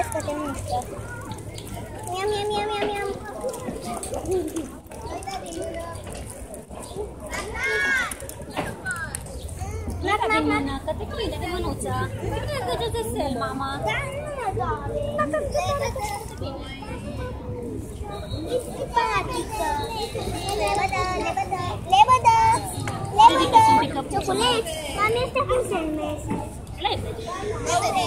Ăsta de mișcă. Miam, miam, miam, miam, miam. Nac, nac, nac. Că te prinde de mânuța. Nu te duce de sel, mama. Da, nu mă doare. Dacă tu mă Simpatică. Lebădă, lebădă, lebădă, lebădă. Cioculeți. Mami, asta cum se numesc? Lebădă. Lebădă.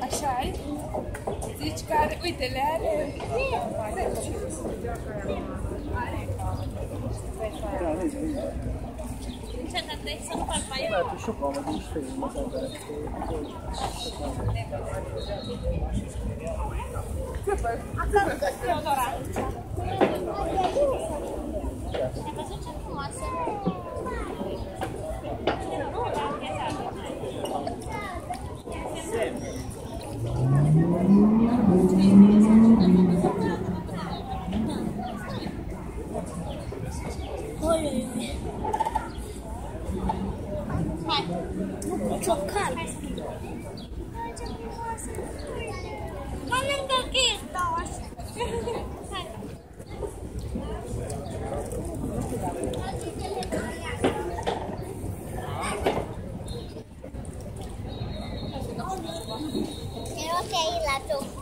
așa -i? Zici că are... Uite, le are... Încerc să nu Håller du med? Klockan. Ja, men gud Lars. Jag råkade illa tro.